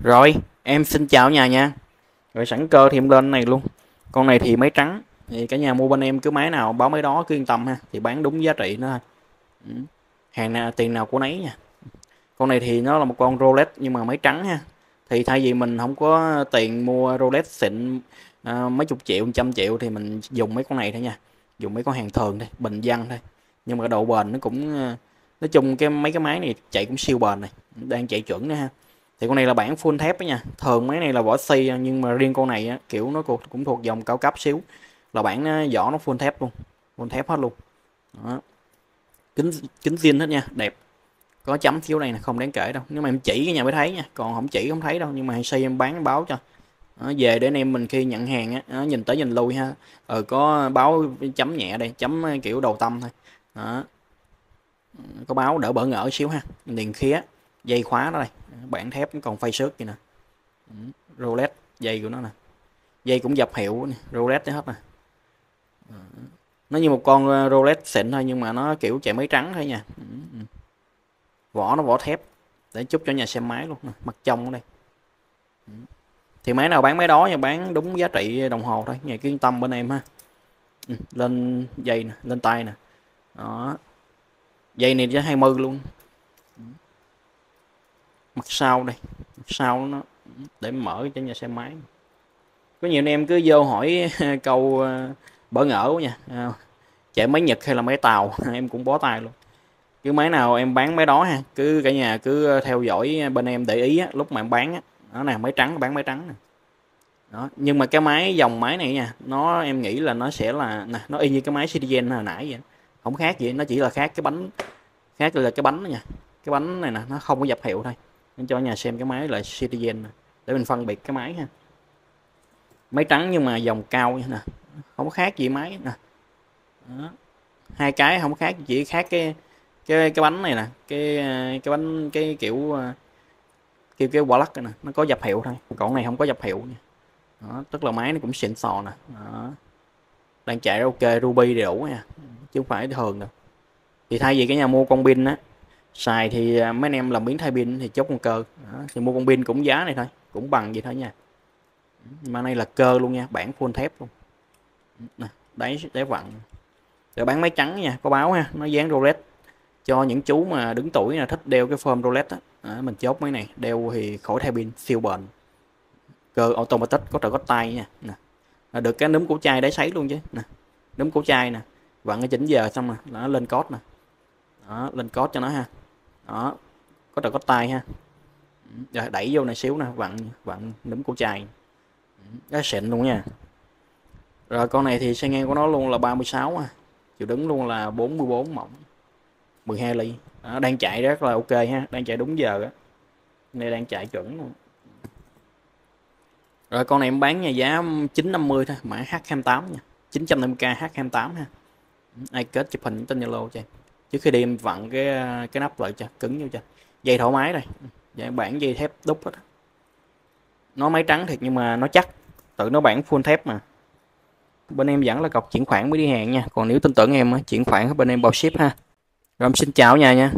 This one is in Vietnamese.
Rồi, em xin chào nhà nha. Rồi sẵn cơ thì em lên này luôn. Con này thì máy trắng. Thì cả nhà mua bên em cứ máy nào báo máy đó cứ yên tâm ha. Thì bán đúng giá trị nó thôi. Ừ. Hàng nào tiền nào của nấy nha. Con này thì nó là một con Rolex nhưng mà máy trắng ha. Thì thay vì mình không có tiền mua Rolex xịn à, mấy chục triệu, trăm triệu thì mình dùng mấy con này thôi nha. Dùng mấy con hàng thường thôi, bình dân thôi. Nhưng mà độ bền nó cũng à, nói chung cái mấy cái máy này chạy cũng siêu bền này, đang chạy chuẩn nữa ha thì con này là bản full thép đó nha. Thường mấy này là vỏ xi nhưng mà riêng con này á, kiểu nó cũng thuộc dòng cao cấp xíu. Là bản à, vỏ nó full thép luôn. Full thép hết luôn. Đó. kính kính zin hết nha. Đẹp. Có chấm xíu này là không đáng kể đâu. Nếu mà em chỉ cái nhà mới thấy nha. Còn không chỉ không thấy đâu. Nhưng mà hàng xây em bán báo cho. Đó, về để anh em mình khi nhận hàng á. Đó, nhìn tới nhìn lui ha. Ờ có báo chấm nhẹ đây. Chấm à, kiểu đầu tâm thôi. Đó. Có báo đỡ bỡ ngỡ xíu ha. Liền khía dây khóa đó đây. Bản thép còn phay xước kìa nè. Roulette Rolex, dây của nó nè. Dây cũng dập hiệu nè, Rolex hết nè. Nó như một con roulette Rolex xịn thôi nhưng mà nó kiểu chạy máy trắng thôi nha. Vỏ nó vỏ thép, để chúc cho nhà xem máy luôn nè, mặt trong ở đây. Thì máy nào bán máy đó nha, bán đúng giá trị đồng hồ thôi, nhà yên tâm bên em ha. Lên dây nè, lên tay nè. Đó. Dây này giá 20 luôn mặt sau đây. Mặt sau nó để mở cho nhà xe máy. Có nhiều anh em cứ vô hỏi câu ờ, bỡ ngỡ quá nha. À, chạy máy nhật hay là máy tàu? Em cũng bó tay luôn. Cứ máy nào em bán máy đó ha. Cứ cả nhà cứ ờ, theo dõi ờ, bên em để ý á, lúc mà em bán á. Đó nè máy trắng bán máy trắng nè. Đó nhưng mà cái máy dòng máy này nha nó em nghĩ là nó sẽ là nè nó y như cái máy Citizen hồi nãy vậy. Không khác gì nó chỉ là khác cái bánh khác là cái bánh đó nha. Cái bánh này nè nó không có dập hiệu thôi mình cho nhà xem cái máy là Citizen để mình phân biệt cái máy ha. Máy trắng nhưng mà dòng cao nè không có khác gì máy nè. Đó. hai cái không khác chỉ khác cái cái cái bánh này nè cái cái bánh cái kiểu ờ, kiểu cái quả lắc này nè nó có dập hiệu thôi còn này không có dập hiệu nha. Đó, tức là máy nó cũng xịn sò nè. Đó. đang chạy ok ruby đầy đủ nha chứ không phải thường đâu. Thì thay vì cái nhà mua con pin á xài thì à, mấy anh em làm biến thay pin thì chốt con cơ. Đó. thì mua con pin cũng giá này thôi cũng bằng vậy thôi nha. Mà này là cơ luôn nha bản full thép luôn. Nè để vặn. Rồi bán máy trắng nha có báo ha nó dán Rolex. Cho những chú mà đứng tuổi là thích đeo cái form Rolex á. À, mình chốt mấy này đeo thì khỏi thay pin siêu bền. Cơ automatic có trợ có tay nha. Nè được cái núm cổ chai đáy sấy luôn chứ. Nè núm cổ chai nè vặn cái chỉnh giờ xong rồi nó lên code nè. Đó lên code cho nó ha đó có trời có tay ha. Ừ, rồi đẩy vô này xíu nè vặn vặn nấm cổ chài. Ừ, Cái xịn luôn nha. Rồi con này thì xe ngang của nó luôn là 36 à. Chiều đứng luôn là 44 mỏng 12 ly. Đó, đang chạy rất là ok ha đang chạy đúng giờ á. Này đang chạy chuẩn luôn. Rồi con này em bán nhà giá 950 thôi mã H28 nha. 950k H28 ha. Ừ, ai kết chụp hình tên Zalo cho em trước khi đi em vặn cái cái nắp lại cho cứng vô cho. Dây thoải mái này dạ, bản dây thép đúc hết nó máy trắng thiệt nhưng mà nó chắc. Tự nó bản full thép mà. Bên em vẫn là cọc chuyển khoản mới đi hàng nha. Còn nếu tin tưởng em chuyển khoản bên em bao ship ha. Rồi em xin chào nhà nha.